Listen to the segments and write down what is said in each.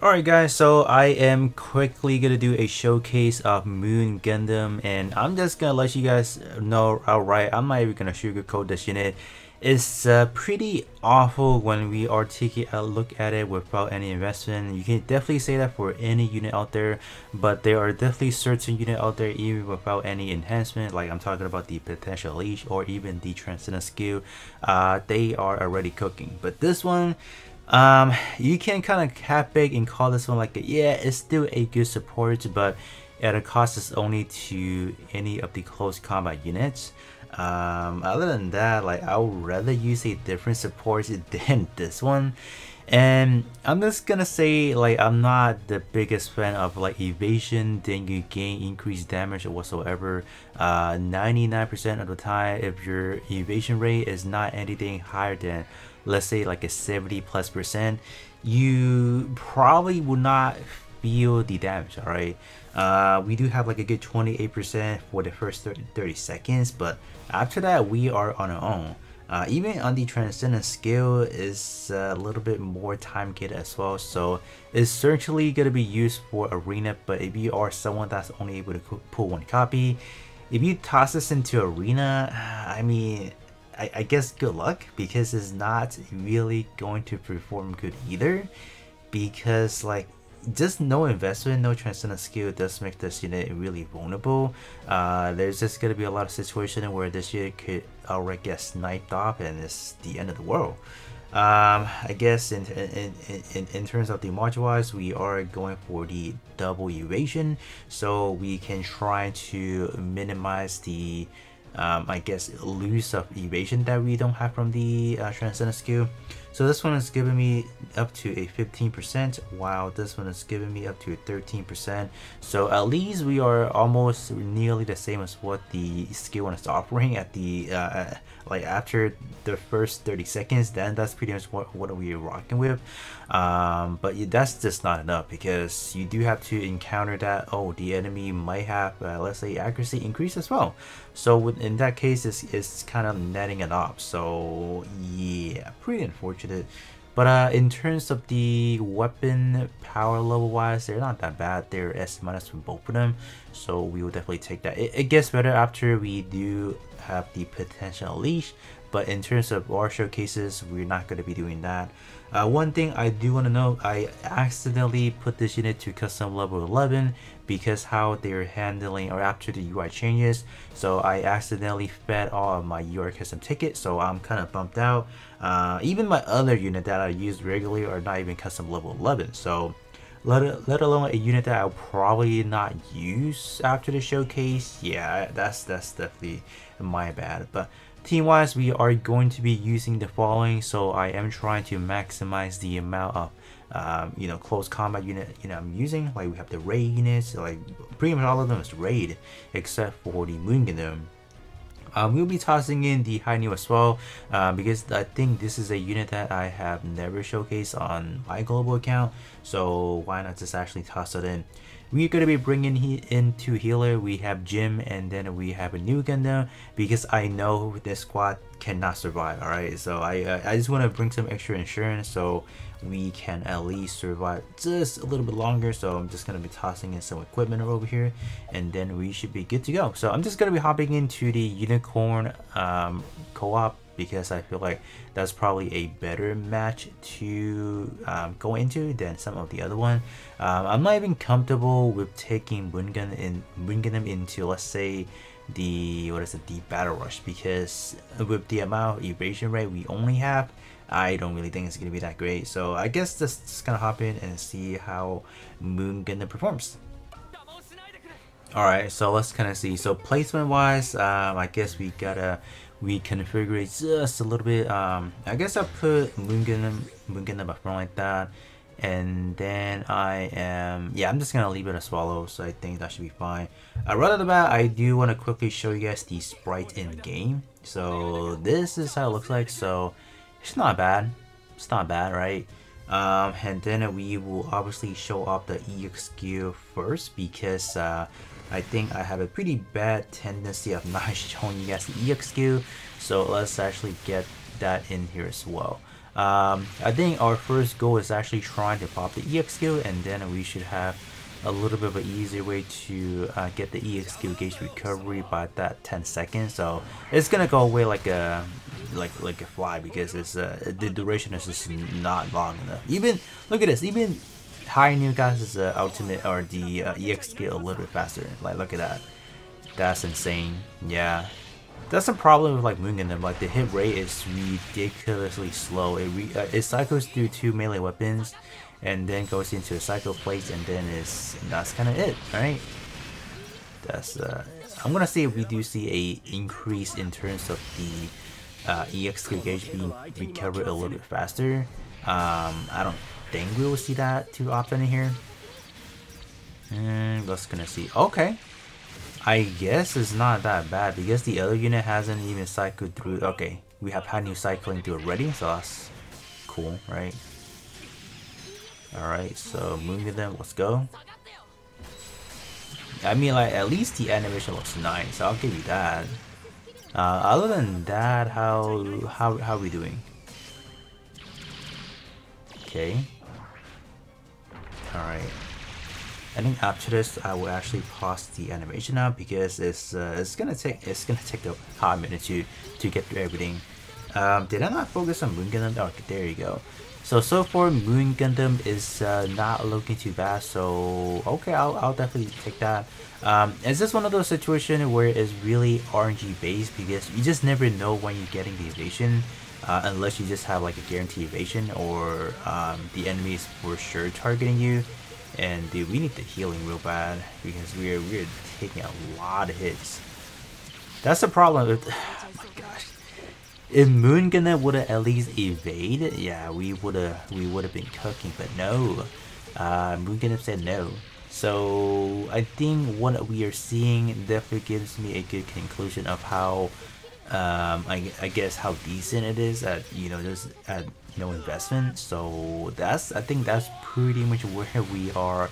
Alright guys, so I am quickly gonna do a showcase of Moon Gundam and I'm just gonna let you guys know outright, I'm not even gonna sugarcoat this unit. It's uh, pretty awful when we are taking a look at it without any investment. You can definitely say that for any unit out there, but there are definitely certain unit out there even without any enhancement, like I'm talking about the potential unleash or even the transcendent skill, uh, they are already cooking. But this one, um, you can kind of cap big and call this one like, a, yeah, it's still a good support, but at a cost is only to any of the close combat units. Um, other than that, like I would rather use a different support than this one. And I'm just gonna say like I'm not the biggest fan of like evasion, then you gain increased damage or whatsoever. 99% uh, of the time, if your evasion rate is not anything higher than let's say like a 70 plus percent, you probably will not feel the damage, alright? Uh, we do have like a good 28% for the first 30, 30, seconds, but after that we are on our own. Uh, even on the transcendent skill is a little bit more time gated as well, so it's certainly going to be used for arena, but if you are someone that's only able to pull one copy, if you toss this into arena, I mean, I, I guess good luck because it's not really going to perform good either because like just no investment, no transcendent skill does make this unit really vulnerable. Uh, there's just gonna be a lot of situations where this unit could already get sniped off and it's the end of the world. Um, I guess in, in, in, in terms of the module wise, we are going for the double evasion, so we can try to minimize the um, I guess of evasion that we don't have from the uh, transcendent skill. So this one is giving me up to a 15% while this one is giving me up to a 13%. So at least we are almost nearly the same as what the skill one is offering at the uh, like after the first 30 seconds then that's pretty much what, what we're rocking with. Um, but that's just not enough because you do have to encounter that oh the enemy might have uh, let's say accuracy increase as well. So in that case it's, it's kind of netting it off. So yeah pretty unfortunate but uh, in terms of the weapon power level wise, they're not that bad. They're S minus from both of them, so we will definitely take that. It, it gets better after we do have the potential unleash, but in terms of our showcases, we're not going to be doing that. Uh, one thing I do want to know, I accidentally put this unit to custom level 11 because how they're handling or after the UI changes. So I accidentally fed all of my UI custom tickets, so I'm kind of bumped out. Uh, even my other unit that I use regularly are not even custom level 11. So let, let alone a unit that I'll probably not use after the showcase. Yeah, that's that's definitely my bad. But Team wise, we are going to be using the following, so I am trying to maximize the amount of um, you know close combat unit you know I'm using. Like we have the raid units, like pretty much all of them is raid except for the Moon Gundam. Um, we'll be tossing in the Hi-Nu as well uh, because I think this is a unit that I have never showcased on my global account so why not just actually toss it in we're going to be bringing he into healer. We have GM and then we have a Nu Gundam because I know this squad cannot survive alright? So I uh, I just want to bring some extra insurance so we can at least survive just a little bit longer. So I'm just to be tossing in some equipment over here and then we should be good to go. So I'm just to be hopping into the unicorn um, co-op because I feel like that's probably a better match to um, go into than some of the other one. Um, I'm not even comfortable with taking Bungan in Bunganum into let's say the what is it the battle rush because with the amount of evasion rate we only have I don't really think it's gonna be that great so I guess just, just gonna hop in and see how Moon Gundam performs Alright, so let's kind of see. So placement wise, um, I guess we gotta reconfigure it just a little bit. Um, I guess I'll put Moon Gundam up front like that. And then I am, yeah, I'm just gonna leave it a swallow, so I think that should be fine. Uh, right off the bat, I do want to quickly show you guys the sprite in game. So this is how it looks like. So it's not bad. It's not bad, right? Um, and then we will obviously show off the EXQ first because uh, I think I have a pretty bad tendency of not showing you guys the EX skill, so let's actually get that in here as well. Um, I think our first goal is actually trying to pop the EX skill and then we should have a little bit of an easier way to uh, get the EX skill gauge recovery by that 10 seconds. So it's gonna go away like a like like a fly because it's uh, the duration is just not long enough. Even look at this, even Hi-Nu guys is uh, ultimate or the uh, EX skill a little bit faster. Like look at that, that's insane. Yeah, that's the problem with like Moon Gundam. Like the hit rate is ridiculously slow. It re uh, it cycles through two melee weapons, and then goes into a psycho plate, and then is that's kind of it, right? That's uh, I'm gonna say we do see a increase in terms of the uh, EX gauge being recovered a little bit faster. Um, I don't think we will see that too often in here. And let's gonna see. Okay, I guess it's not that bad because the other unit hasn't even cycled through. Okay, we have had new cycling through already, so that's cool, right? Alright, so Moon Gundam, let's go. I mean, like, at least the animation looks nice, I'll give you that. Uh, other than that, how, how, how are we doing? Okay. Alright. I think after this, I will actually pause the animation now because it's uh, it's gonna take it's gonna take a hot minute to to get through everything. Um, did I not focus on Moon Gundam? Oh, there you go. So so far, Moon Gundam is uh, not looking too bad. So okay, I'll I'll definitely take that. Um, is this one of those situations where it's really RNG based because you just never know when you're getting the evasion. Uh, unless you just have like a guaranteed evasion or um, the enemies were sure targeting you and dude, we need the healing real bad because we're we're taking a lot of hits. That's the problem with oh my gosh. If Moon Gundam would have at least evaded, yeah, we would have we would have been cooking, but no. Uh, Moon Gundam said no. So I think what we are seeing definitely gives me a good conclusion of how um, I, I guess how decent it is at you know just at no investment so that's I think that's pretty much where we are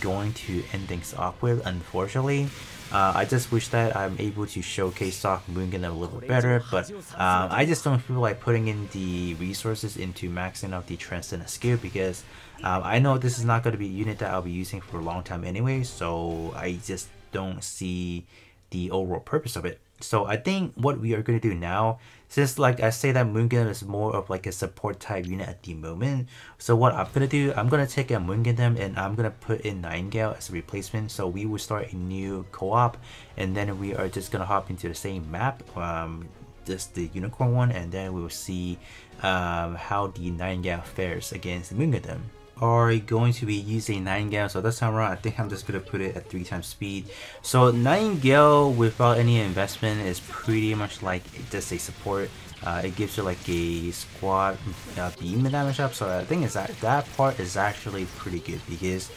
going to end things off with unfortunately uh, I just wish that I'm able to showcase Soft Gundam a little better, but um, I just don't feel like putting in the resources into maxing out the Transcendent skill because um, I know this is not going to be a unit that I'll be using for a long time anyway, so I just don't see the overall purpose of it. So I think what we are going to do now, since like I say that Moon Gundam is more of like a support type unit at the moment. So what I'm going to do, I'm going to take a Moon Gundam and I'm going to put in Nightingale as a replacement. So we will start a new co-op and then we are just going to hop into the same map. Um, just the unicorn one and then we will see um, how the Nightingale fares against Moon Gundam are going to be using Nightingale. So this time around I think I'm just gonna put it at three times speed. So Nightingale without any investment is pretty much like just a support. Uh, it gives you like a squad uh, beam damage up. So I think is that that part is actually pretty good because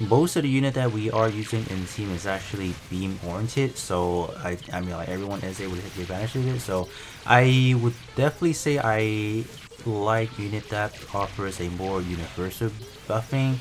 most of the unit that we are using in the team is actually beam oriented. So I, I mean like everyone is able to take advantage of it. So I would definitely say I like unit that offers a more universal buffing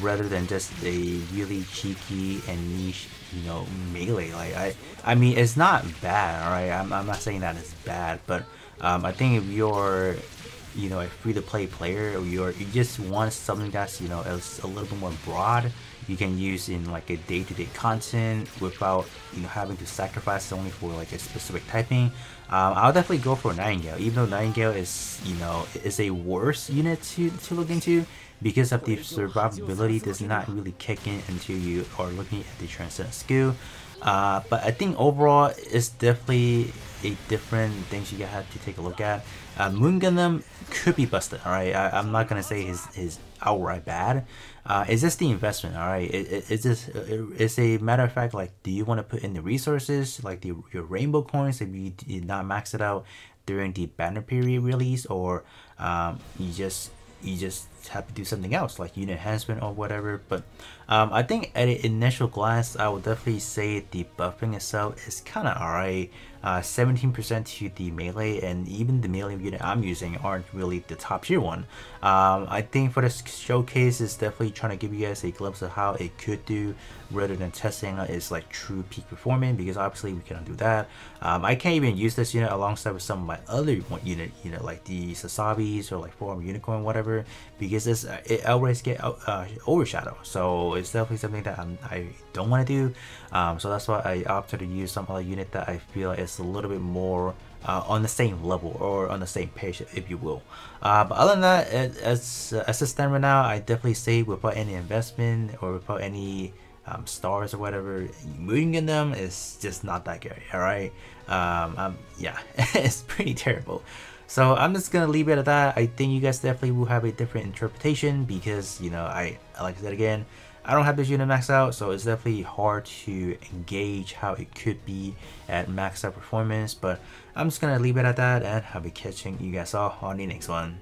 rather than just a really cheeky and niche you know melee. Like i i mean it's not bad all right? I'm, I'm not saying that it's bad but um, i think if you're you know a free-to-play player or you're you just want something that's you know it's a little bit more broad you can use in like a day-to-day -day content without you know having to sacrifice only for like a specific typing um, I'll definitely go for Nightingale, even though Nightingale is, you know, is a worse unit to, to look into because of the survivability does not really kick in until you are looking at the transcendent skill. Uh, but I think overall it's definitely a different things you have to take a look at. Uh, Moon Gundam could be busted, alright? I'm not gonna say his, his outright bad, uh, it's just the investment, all right. It, it, it's just it, it's a matter of fact. Like, do you want to put in the resources, like the your rainbow coins, if you did not max it out during the banner period release, or um, you just you just have to do something else like unit enhancement or whatever. But um, I think at initial glance, I would definitely say the buffing itself is kind of alright. 17% uh, to the melee and even the melee unit I'm using aren't really the top tier one. Um, I think for this showcase is definitely trying to give you guys a glimpse of how it could do rather than testing its like true peak performance because obviously we cannot do that. Um, I can't even use this unit alongside with some of my other unit, know, like the Sazabis or like Form Unicorn, whatever, because it's, it always get uh, overshadow. So it's definitely something that I'm, I don't want to do. Um, so that's why I opted to use some other unit that I feel is a little bit more uh, on the same level or on the same page, if you will. Uh, but other than that, as as a stand right now, I definitely say without any investment or without any um, stars or whatever, Moon Gundam is just not that good. All right, um, um, yeah, it's pretty terrible. So I'm just gonna leave it at that. I think you guys definitely will have a different interpretation because you know I like I said again, I don't have this unit maxed out, so it's definitely hard to engage how it could be at max out performance. But I'm just gonna leave it at that, and I'll be catching you guys all on the next one.